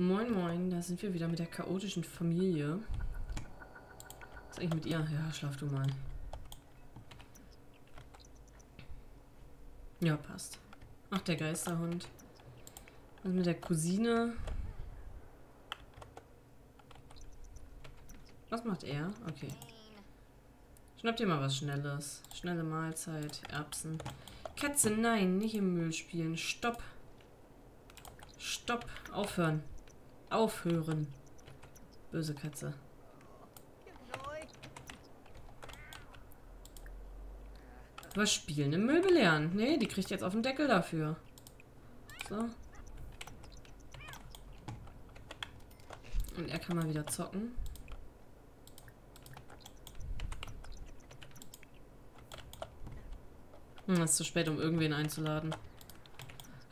Moin moin, da sind wir wieder mit der chaotischen Familie. Was ist eigentlich mit ihr? Ja, schlaf du mal. Ja, passt. Ach, der Geisterhund. Was mit der Cousine? Was macht er? Okay. Schnapp dir mal was Schnelles. Schnelle Mahlzeit, Erbsen. Katze, nein, nicht im Müll spielen. Stopp. Stopp. Aufhören. Aufhören. Böse Katze. Was spielen im Müll belehren? Nee, die kriegt jetzt auf den Deckel dafür. So. Und er kann mal wieder zocken. Hm, ist zu spät, um irgendwen einzuladen.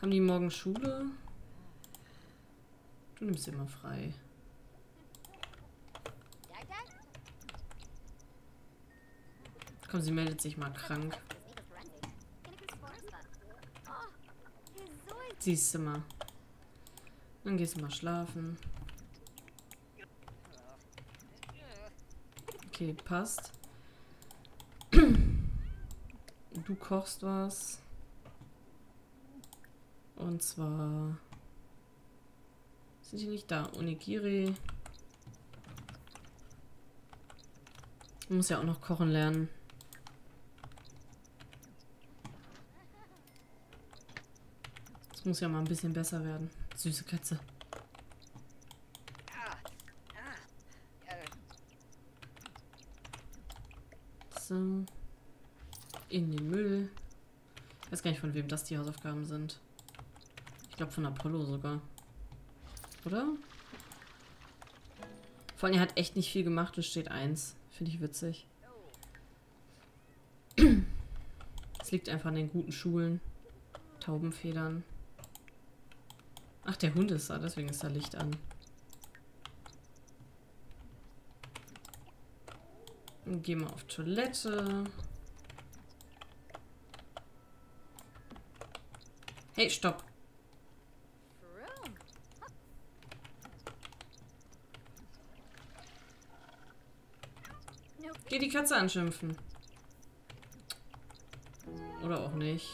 Haben die morgen Schule? Du nimmst mal frei. Komm, sie meldet sich mal krank. Siehst du mal. Dann gehst du mal schlafen. Okay, passt. Du kochst was. Und zwar... Sind die nicht da? Onigiri. Muss ja auch noch kochen lernen. Das muss ja mal ein bisschen besser werden. Süße Katze. So. In den Müll. Ich weiß gar nicht, von wem das die Hausaufgaben sind. Ich glaube von Apollo sogar. Oder? Vor allem, er hat echt nicht viel gemacht. Es steht eins. Finde ich witzig. Es liegt einfach an den guten Schulen. Taubenfedern. Ach, der Hund ist da. Deswegen ist da Licht an. Gehen wir auf Toilette. Hey, stopp. Geh die Katze anschimpfen. Oder auch nicht.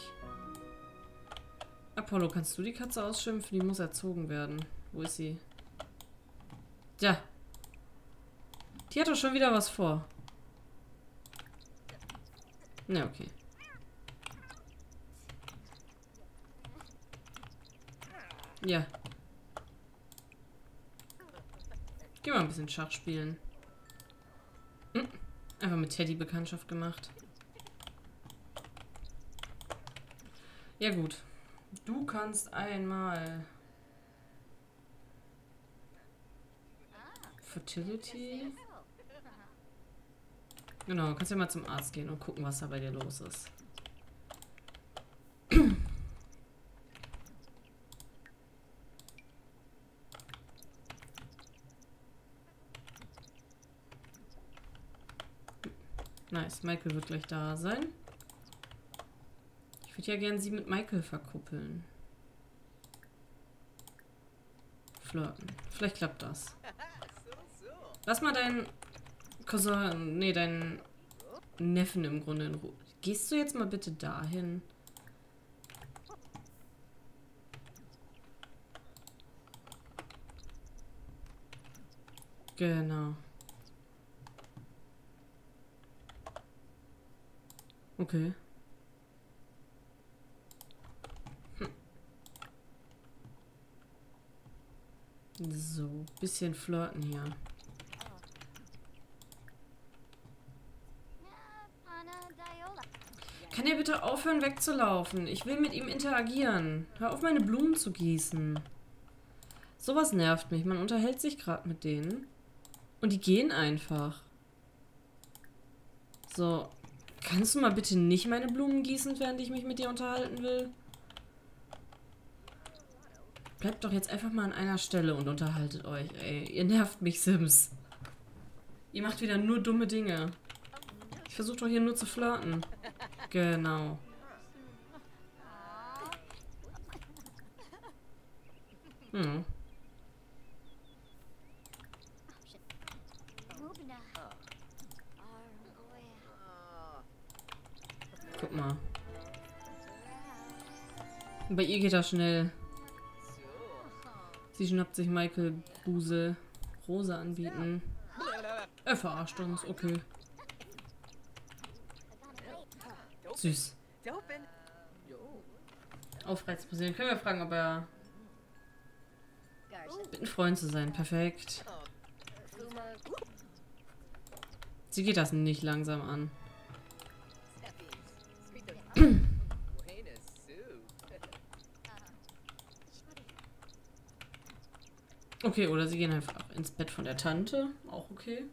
Apollo, kannst du die Katze ausschimpfen? Die muss erzogen werden. Wo ist sie? Ja. Die hat doch schon wieder was vor. Na, ja, okay. Ja. Geh mal ein bisschen Schach spielen. Einfach mit Teddy Bekanntschaft gemacht. Ja gut. Du kannst einmal Fertility. Genau, kannst ja mal zum Arzt gehen und gucken, was da bei dir los ist. Nice, Michael wird gleich da sein. Ich würde ja gern sie mit Michael verkuppeln. Flirten. Vielleicht klappt das. Lass mal deinen Cousin, nee, deinen Neffen im Grunde in Ruhe. Gehst du jetzt mal bitte dahin? Genau. Okay. So, bisschen flirten hier. Kann er bitte aufhören wegzulaufen? Ich will mit ihm interagieren. Hör auf, meine Blumen zu gießen. Sowas nervt mich. Man unterhält sich gerade mit denen. Und die gehen einfach. So, Kannst du mal bitte nicht meine Blumen gießen, während ich mich mit dir unterhalten will? Bleibt doch jetzt einfach mal an einer Stelle und unterhaltet euch, ey. Ihr nervt mich, Sims. Ihr macht wieder nur dumme Dinge. Ich versuche doch hier nur zu flirten. Genau. Hm. Bei ihr geht das schnell. Sie schnappt sich Michael Buse. Rose anbieten. Er verarscht uns, okay. Süß. Aufreiz passieren. Können wir fragen, ob er mit ein Freund zu sein. Perfekt. Sie geht das nicht langsam an. Okay, oder sie gehen einfach ins Bett von der Tante. Auch okay.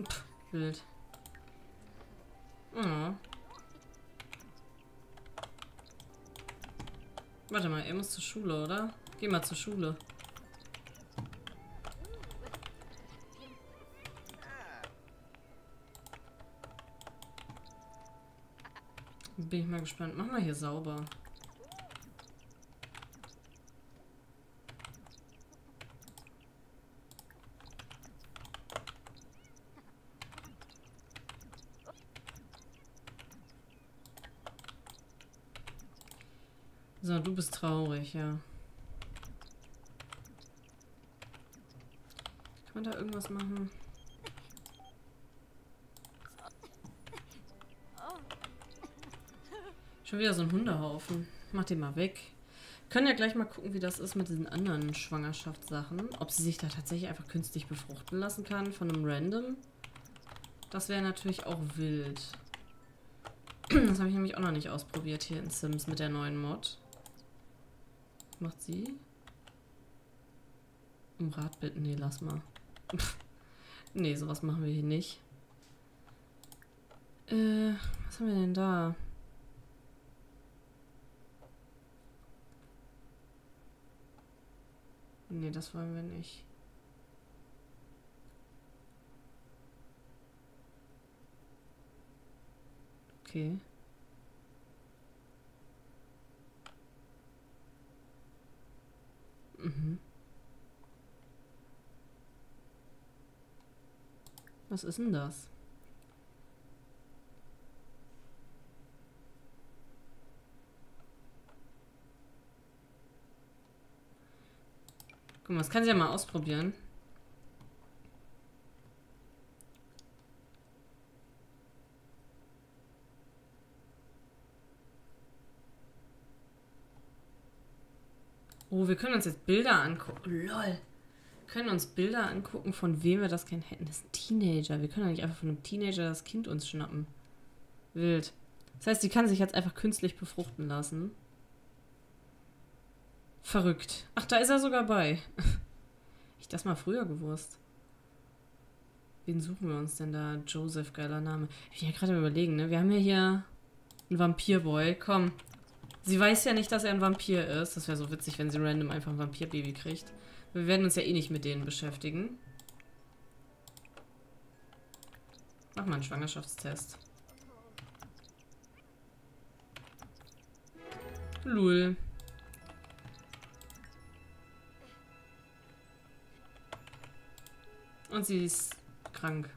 Pff, wild. Oh. Warte mal, er muss zur Schule, oder? Geh mal zur Schule. Bin ich mal gespannt. Mach mal hier sauber. So, du bist traurig, ja. Kann man da irgendwas machen? Schon wieder so ein Hundehaufen. Mach den mal weg. Können ja gleich mal gucken, wie das ist mit diesen anderen Schwangerschaftssachen. Ob sie sich da tatsächlich einfach künstlich befruchten lassen kann von einem Random. Das wäre natürlich auch wild. Das habe ich nämlich auch noch nicht ausprobiert hier in Sims mit der neuen Mod macht sie? Um Rat bitten? Nee, lass mal. nee, sowas machen wir hier nicht. Äh, was haben wir denn da? Nee, das wollen wir nicht. Okay. Mhm. Was ist denn das? Guck mal, das kann sie ja mal ausprobieren. Oh, wir können uns jetzt Bilder angucken. Lol. Wir können uns Bilder angucken, von wem wir das kennen hätten. Das ist ein Teenager. Wir können doch nicht einfach von einem Teenager das Kind uns schnappen. Wild. Das heißt, sie kann sich jetzt einfach künstlich befruchten lassen. Verrückt. Ach, da ist er sogar bei. ich das mal früher gewusst. Wen suchen wir uns denn da? Joseph, geiler Name. Ich bin ja gerade überlegen, ne? Wir haben ja hier einen Vampirboy. Komm, Sie weiß ja nicht, dass er ein Vampir ist. Das wäre so witzig, wenn sie random einfach ein Vampirbaby kriegt. Wir werden uns ja eh nicht mit denen beschäftigen. Mach mal einen Schwangerschaftstest. Lul. Und sie ist krank.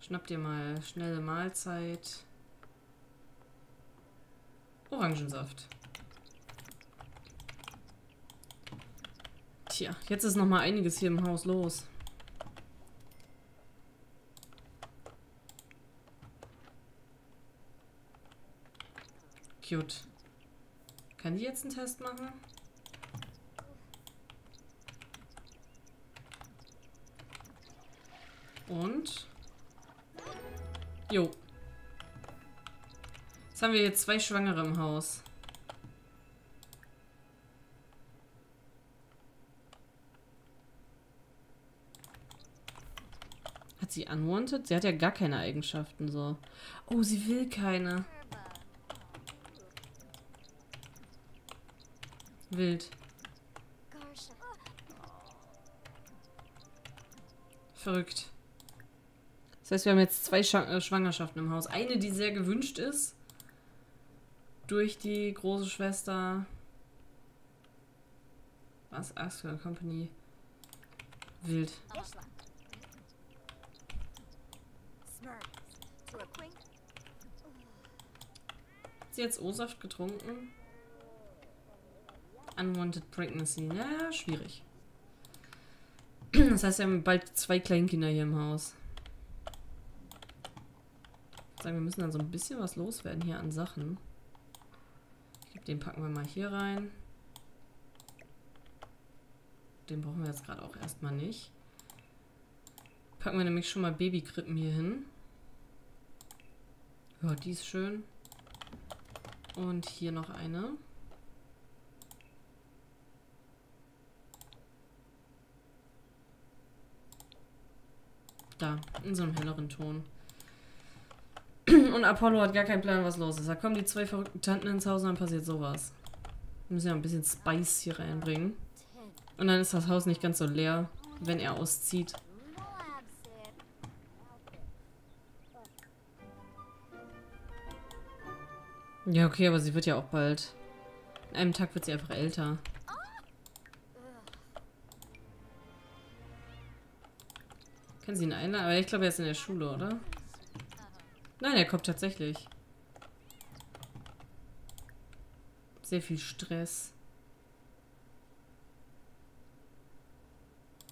Schnapp dir mal schnelle Mahlzeit. Orangensaft. Tja, jetzt ist noch mal einiges hier im Haus los. Cute. Kann die jetzt einen Test machen? Und? Jo. Jetzt haben wir hier zwei Schwangere im Haus. Hat sie unwanted? Sie hat ja gar keine Eigenschaften so. Oh, sie will keine. Wild. Verrückt. Das heißt, wir haben jetzt zwei äh, Schwangerschaften im Haus. Eine, die sehr gewünscht ist. Durch die große Schwester. Was? Axel Company. Wild. Hat sie jetzt O-Saft getrunken? Unwanted Pregnancy. Naja, schwierig. Das heißt, wir haben bald zwei Kleinkinder hier im Haus. Sagen, wir müssen dann so ein bisschen was loswerden hier an Sachen. Ich glaube, den packen wir mal hier rein. Den brauchen wir jetzt gerade auch erstmal nicht. Packen wir nämlich schon mal Babykrippen hier hin. Ja, die ist schön. Und hier noch eine. Da, in so einem helleren Ton. Und Apollo hat gar keinen Plan, was los ist. Da kommen die zwei verrückten Tanten ins Haus und dann passiert sowas. Wir müssen ja ein bisschen Spice hier reinbringen. Und dann ist das Haus nicht ganz so leer, wenn er auszieht. Ja, okay, aber sie wird ja auch bald. In einem Tag wird sie einfach älter. Kann sie ihn einladen? Aber ich glaube, er ist in der Schule, oder? Nein, er kommt tatsächlich. Sehr viel Stress.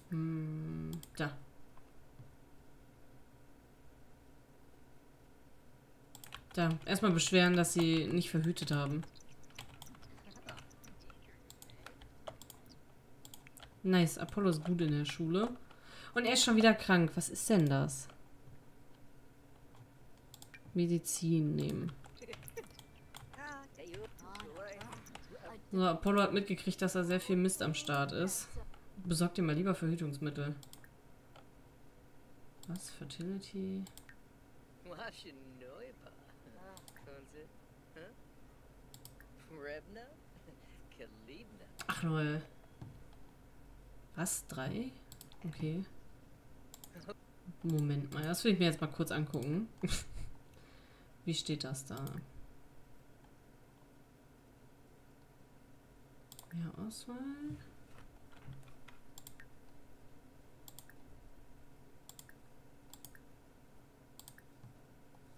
Hm, da. Da, erstmal beschweren, dass sie nicht verhütet haben. Nice, Apollo ist gut in der Schule. Und er ist schon wieder krank. Was ist denn das? Medizin nehmen. So, Apollo hat mitgekriegt, dass da sehr viel Mist am Start ist. Besorgt dir mal lieber Verhütungsmittel. Was? Fertility? Ach lol. Was? Drei? Okay. Moment mal, das will ich mir jetzt mal kurz angucken. Wie steht das da? Ja, Auswahl.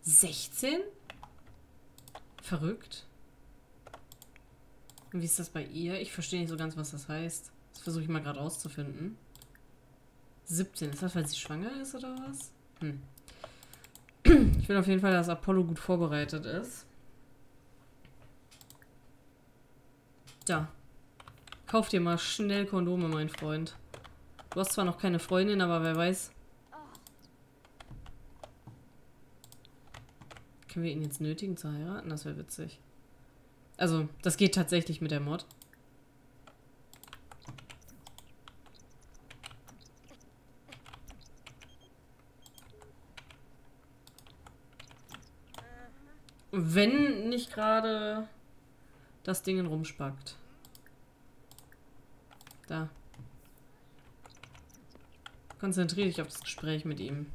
Sechzehn? Verrückt. Und wie ist das bei ihr? Ich verstehe nicht so ganz, was das heißt. Das versuche ich mal gerade rauszufinden. 17. Ist das, weil sie schwanger ist oder was? Hm. Will auf jeden Fall, dass Apollo gut vorbereitet ist. Da. Kauf dir mal schnell Kondome, mein Freund. Du hast zwar noch keine Freundin, aber wer weiß. Können wir ihn jetzt nötigen zu heiraten? Das wäre witzig. Also, das geht tatsächlich mit der Mod. Wenn nicht gerade das Ding rumspackt. Da. Konzentriere dich auf das Gespräch mit ihm.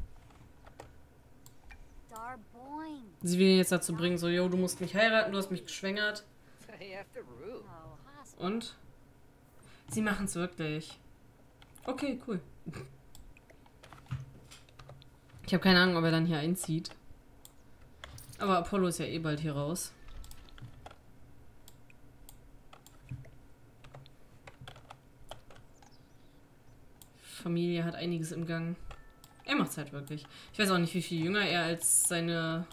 Sie will ihn jetzt dazu bringen, so, yo, du musst mich heiraten, du hast mich geschwängert. Und? Sie machen es wirklich. Okay, cool. Ich habe keine Ahnung, ob er dann hier einzieht. Aber Apollo ist ja eh bald hier raus. Familie hat einiges im Gang. Er macht es halt wirklich. Ich weiß auch nicht, wie viel jünger er als seine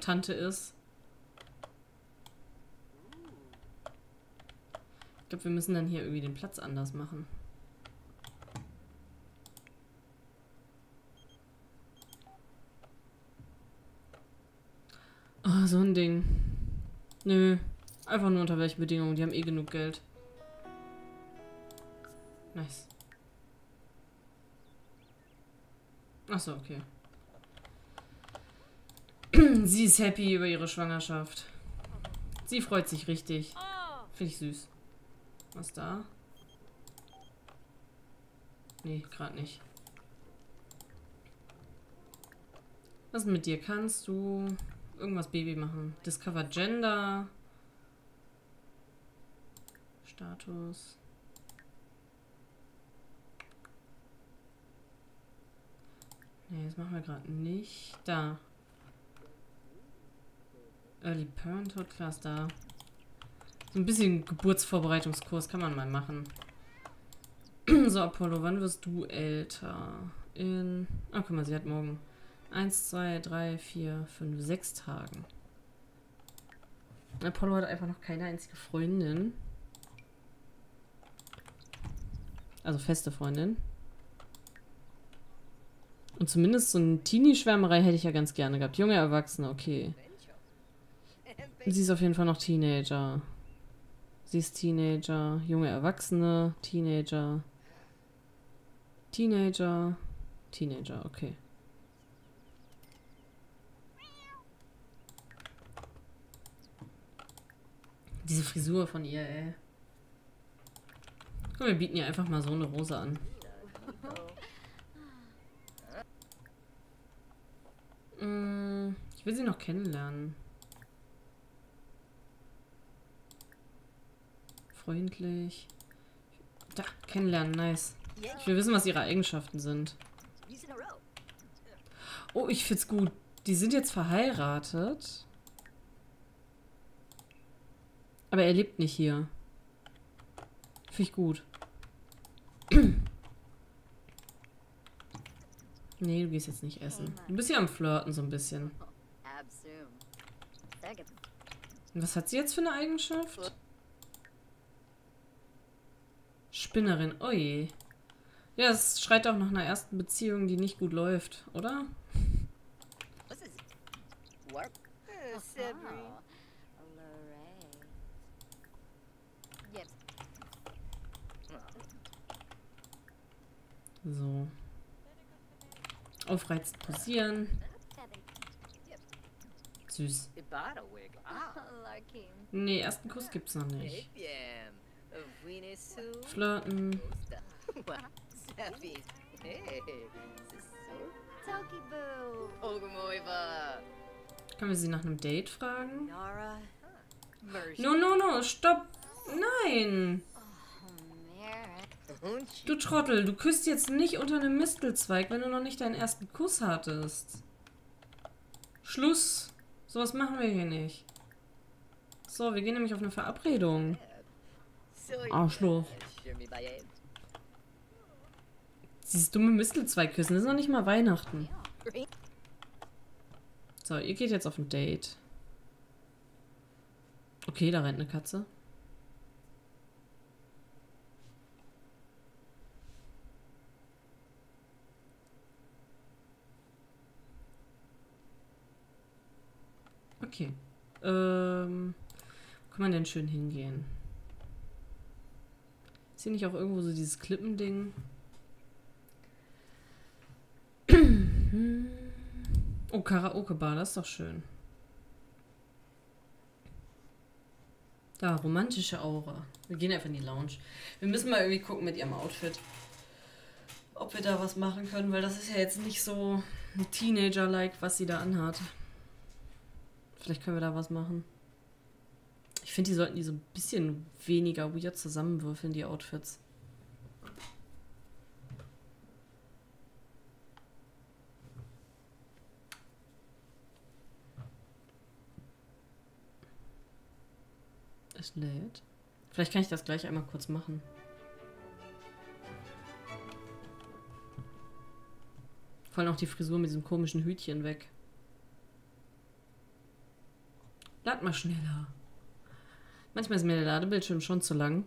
Tante ist. Ich glaube, wir müssen dann hier irgendwie den Platz anders machen. Oh, so ein Ding. Nö. Einfach nur unter welchen Bedingungen. Die haben eh genug Geld. Nice. Achso, okay. Sie ist happy über ihre Schwangerschaft. Sie freut sich richtig. Finde ich süß. Was da? Nee, gerade nicht. Was mit dir kannst du? Irgendwas Baby machen. Discover Gender. Status. Ne, das machen wir gerade nicht. Da. Early Parenthood Class da. So ein bisschen Geburtsvorbereitungskurs kann man mal machen. so, Apollo, wann wirst du älter? In. Ah, guck mal, sie hat morgen. Eins, zwei, drei, vier, fünf, sechs Tagen. Apollo hat einfach noch keine einzige Freundin. Also feste Freundin. Und zumindest so eine Teenie-Schwärmerei hätte ich ja ganz gerne gehabt. Junge Erwachsene, okay. Sie ist auf jeden Fall noch Teenager. Sie ist Teenager, junge Erwachsene, Teenager. Teenager, Teenager, okay. Diese Frisur von ihr, ey. Komm, wir bieten ihr einfach mal so eine Rose an. Mm, ich will sie noch kennenlernen. Freundlich. Da, kennenlernen, nice. Ich will wissen, was ihre Eigenschaften sind. Oh, ich find's gut. Die sind jetzt verheiratet. Aber er lebt nicht hier. Finde ich gut. nee, du gehst jetzt nicht essen. Du bist ja am Flirten so ein bisschen. Und was hat sie jetzt für eine Eigenschaft? Spinnerin. Oh je. Ja, es schreit auch nach einer ersten Beziehung, die nicht gut läuft, oder? Was ist Warp? So. Aufreizend posieren. Süß. Nee, ersten Kuss gibt's noch nicht. Flirten. Können wir sie nach einem Date fragen? No, no, no, stopp. Nein. Du Trottel, du küsst jetzt nicht unter einem Mistelzweig, wenn du noch nicht deinen ersten Kuss hattest. Schluss. Sowas machen wir hier nicht. So, wir gehen nämlich auf eine Verabredung. Arschloch. Dieses dumme Mistelzweig küssen, das ist noch nicht mal Weihnachten. So, ihr geht jetzt auf ein Date. Okay, da rennt eine Katze. Okay. Ähm, wo kann man denn schön hingehen? Ist hier nicht auch irgendwo so dieses Klippending? oh, Karaoke-Bar, das ist doch schön. Da, romantische Aura. Wir gehen einfach in die Lounge. Wir müssen mal irgendwie gucken mit ihrem Outfit. Ob wir da was machen können, weil das ist ja jetzt nicht so Teenager-like, was sie da anhat. Vielleicht können wir da was machen. Ich finde, die sollten die so ein bisschen weniger weird zusammenwürfeln, die Outfits. Es lädt. Vielleicht kann ich das gleich einmal kurz machen. Vor allem auch die Frisur mit diesem komischen Hütchen weg. Lad mal schneller. Manchmal ist mir der Ladebildschirm schon zu lang.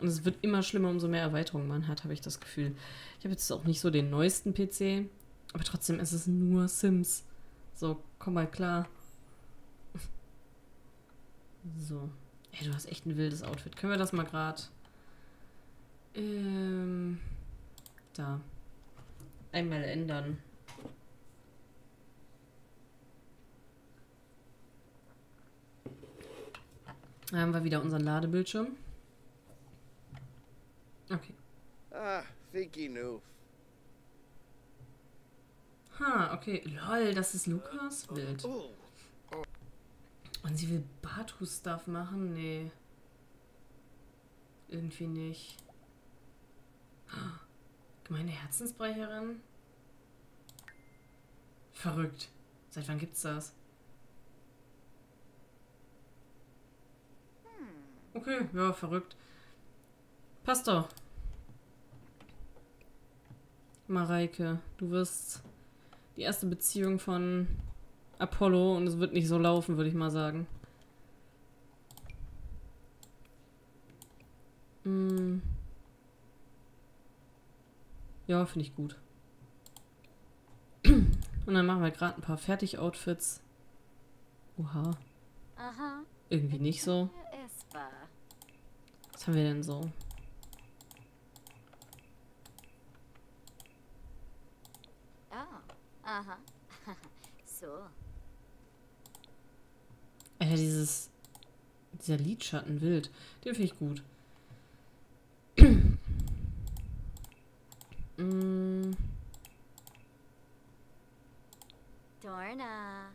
Und es wird immer schlimmer, umso mehr Erweiterungen man hat, habe ich das Gefühl. Ich habe jetzt auch nicht so den neuesten PC, aber trotzdem ist es nur Sims. So, komm mal klar. So. Ey, du hast echt ein wildes Outfit. Können wir das mal gerade... Ähm... Da. Einmal ändern. Da haben wir wieder unseren Ladebildschirm. Okay. Ah, Vicky Noof. Ha, okay. Lol, das ist Lukas? Wild. Und sie will Bartu-Stuff machen? Nee. Irgendwie nicht. Gemeine Herzensbrecherin? Verrückt. Seit wann gibt's das? Okay, ja, verrückt. Passt doch. Mareike, du wirst die erste Beziehung von Apollo und es wird nicht so laufen, würde ich mal sagen. Hm. Ja, finde ich gut. Und dann machen wir gerade ein paar Fertig-Outfits. Oha. Aha. Irgendwie nicht so. Was haben wir denn so? Oh. Aha. so. Äh, dieses. Dieser Lidschatten wild. Den finde ich gut. mm, Dorna.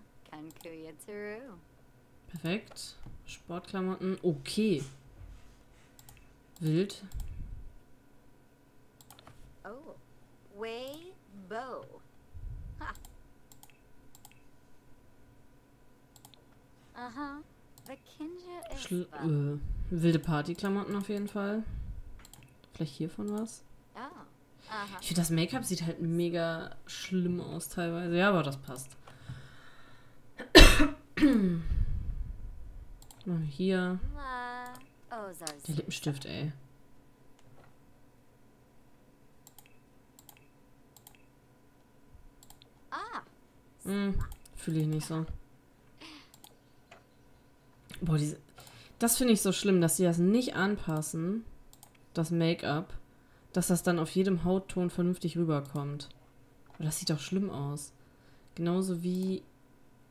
Perfekt. Sportklamotten. Okay. Wild. Oh. Way Bo. Ha. Aha. Vakinja Schl Espa. äh, wilde Partyklamotten auf jeden Fall. Vielleicht hiervon was? Oh. Aha. Ich finde, das Make-up sieht halt mega schlimm aus teilweise. Ja, aber das passt. Hier. Der. Lippenstift, ey. Hm, Fühle ich nicht so. Boah, diese. Das finde ich so schlimm, dass sie das nicht anpassen. Das Make-up. Dass das dann auf jedem Hautton vernünftig rüberkommt. Das sieht doch schlimm aus. Genauso wie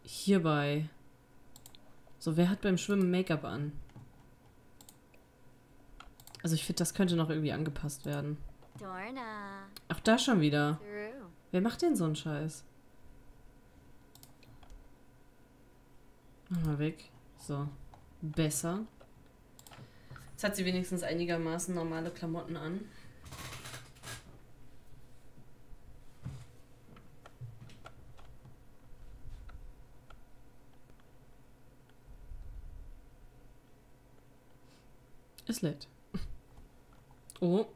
hierbei. So, wer hat beim Schwimmen Make-up an? Also ich finde, das könnte noch irgendwie angepasst werden. Dorna. Auch da schon wieder. Turu. Wer macht denn so einen Scheiß? Mach mal weg. So. Besser. Jetzt hat sie wenigstens einigermaßen normale Klamotten an. Ist lädt. Oh.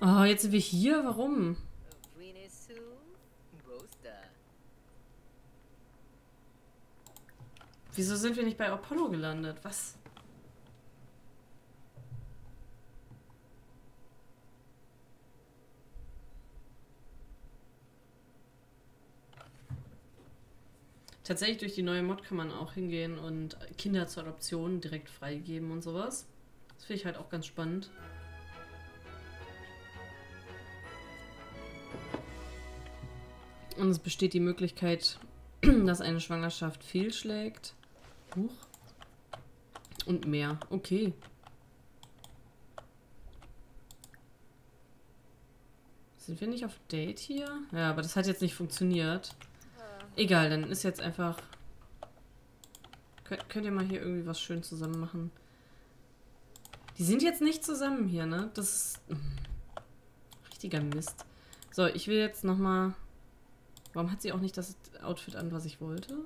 Ah, oh, jetzt sind wir hier? Warum? Wieso sind wir nicht bei Apollo gelandet? Was? Tatsächlich durch die neue Mod kann man auch hingehen und Kinder zur Adoption direkt freigeben und sowas. Das finde ich halt auch ganz spannend. Und es besteht die Möglichkeit, dass eine Schwangerschaft fehlschlägt. Huch. Und mehr. Okay. Sind wir nicht auf Date hier? Ja, aber das hat jetzt nicht funktioniert. Egal, dann ist jetzt einfach. Könnt, könnt ihr mal hier irgendwie was schön zusammen machen? Die sind jetzt nicht zusammen hier, ne? Das ist. Richtiger Mist. So, ich will jetzt nochmal. Warum hat sie auch nicht das Outfit an, was ich wollte?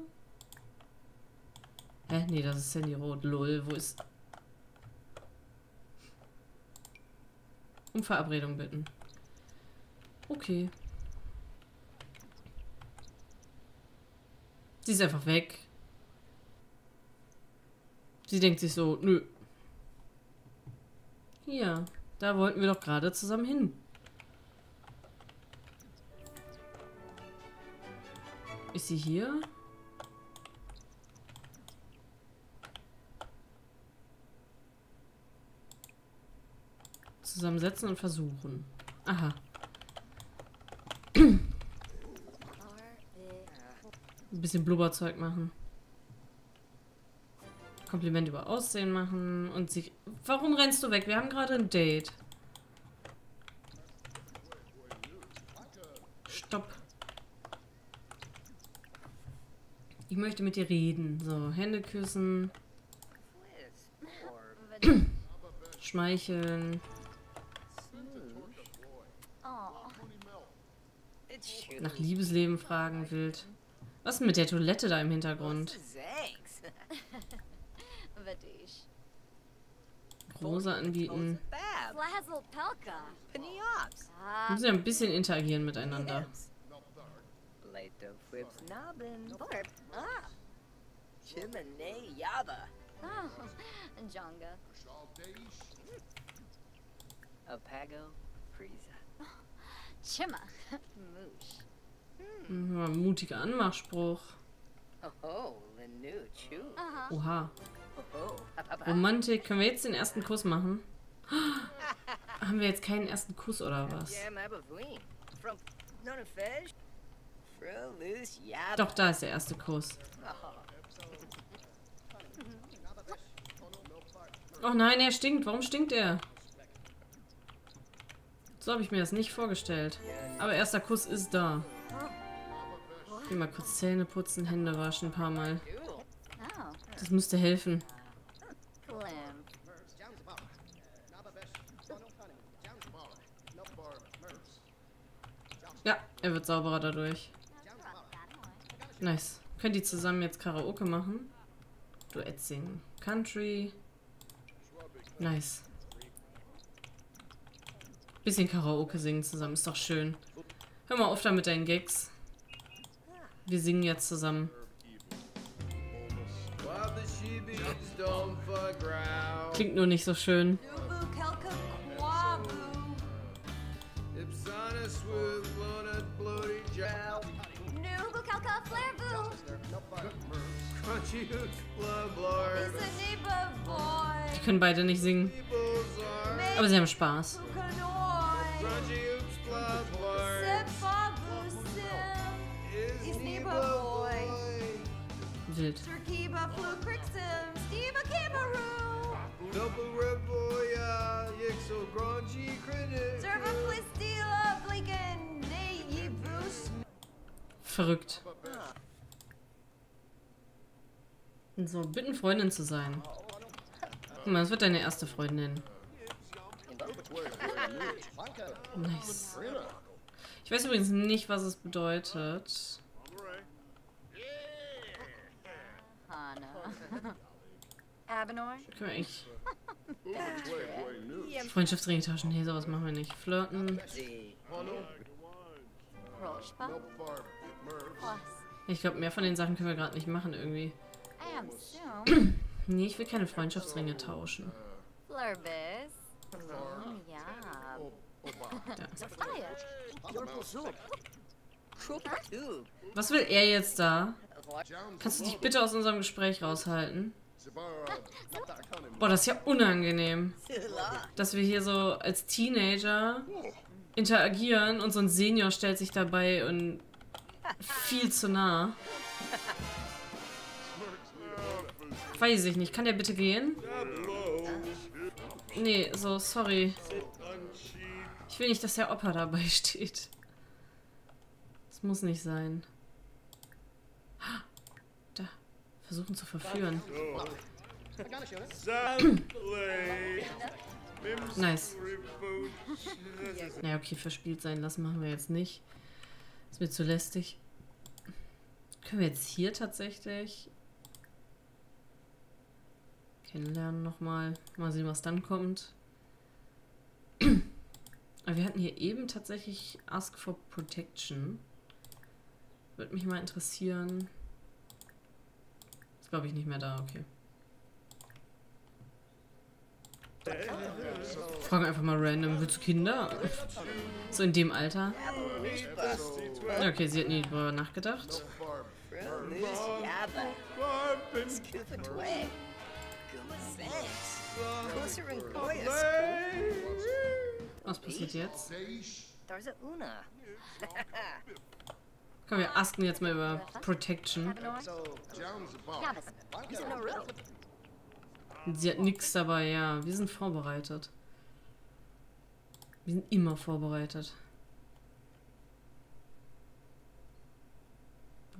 Hä? Nee, das ist Sandy Rot. Lol, wo ist. Um Verabredung bitten. Okay. Sie ist einfach weg. Sie denkt sich so, nö. Hier, da wollten wir doch gerade zusammen hin. Ist sie hier? Zusammensetzen und versuchen. Aha. Or the. Ein bisschen Blubberzeug machen. Kompliment über Aussehen machen und sich. Warum rennst du weg? Wir haben gerade ein Date. Stopp. Ich möchte mit dir reden. So, Hände küssen, schmeicheln. Nach Liebesleben fragen, wild. Was ist denn mit der Toilette da im Hintergrund? Rosa anbieten. Müssen ja ein bisschen interagieren miteinander. Apago Frieza. Chima. Moosh. Ein mutiger Anmachspruch. Oh. Oha. Oh. Romantik. Können wir jetzt den ersten Kuss machen? Haben wir jetzt keinen ersten Kuss oder was? Doch, da ist der erste Kuss. Oh nein, er stinkt. Warum stinkt er? So habe ich mir das nicht vorgestellt. Aber erster Kuss ist da. Geh mal kurz Zähne putzen, Hände waschen ein paar Mal. Das müsste helfen. Ja, er wird sauberer dadurch. Nice. Können die zusammen jetzt Karaoke machen? Duett singen. Country. Nice. Bisschen Karaoke singen zusammen, ist doch schön. Hör mal auf da mit deinen Gags. Wir singen jetzt zusammen. Klingt nur nicht so schön. Die können beide nicht singen. Aber sie haben Spaß. Yibus. Verrückt. So, bitten Freundin zu sein. Guck mal, das wird deine erste Freundin. Nice. Ich weiß übrigens nicht, was es bedeutet. Können wir eigentlich Freundschaftsringe tauschen? Nee, sowas machen wir nicht. Flirten. Ich glaube, mehr von den Sachen können wir gerade nicht machen irgendwie. Nee, ich will keine Freundschaftsringe tauschen. Da. Was will er jetzt da? Kannst du dich bitte aus unserem Gespräch raushalten? Boah, das ist ja unangenehm. Dass wir hier so als Teenager interagieren und so ein Senior stellt sich dabei und viel zu nah. Weiß ich nicht. Kann der bitte gehen? Nee, so, sorry. Ich will nicht, dass der Opa dabei steht. Das muss nicht sein. Da. Versuchen zu verführen. Nice. Naja, okay, verspielt sein lassen machen wir jetzt nicht. Ist mir zu lästig. Können wir jetzt hier tatsächlich kennenlernen nochmal. Mal sehen, was dann kommt. Aber wir hatten hier eben tatsächlich Ask for Protection. Würde mich mal interessieren. Glaube ich nicht mehr da, okay. Fragen einfach mal random, willst du Kinder? So in dem Alter. Okay, sie hat nie drüber nachgedacht. Was passiert jetzt? Komm, wir asken jetzt mal über Protection. Sie hat nichts dabei, ja. Wir sind vorbereitet. Wir sind immer vorbereitet.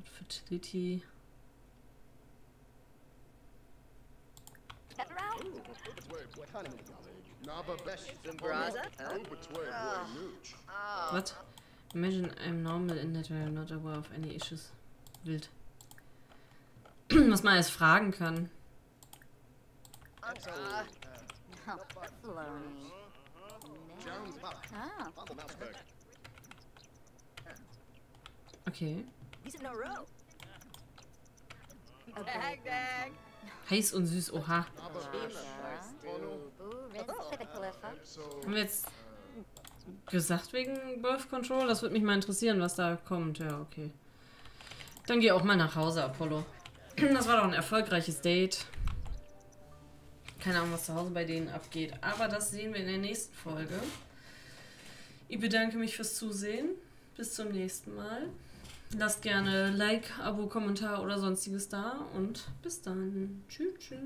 Fertility. Zimbraza? Huh? Was? Imagine I'm normal in that I'm not aware of any issues. Wild. Was man alles fragen kann. Okay. Heiß und süß, oha. Haben wir jetzt gesagt wegen Birth Control? Das würde mich mal interessieren, was da kommt. Ja, okay. Dann geh auch mal nach Hause, Apollo. Das war doch ein erfolgreiches Date. Keine Ahnung, was zu Hause bei denen abgeht. Aber das sehen wir in der nächsten Folge. Ich bedanke mich fürs Zusehen. Bis zum nächsten Mal. Lasst gerne Like, Abo, Kommentar oder sonstiges da. Und bis dann. Tschüss. tschüss.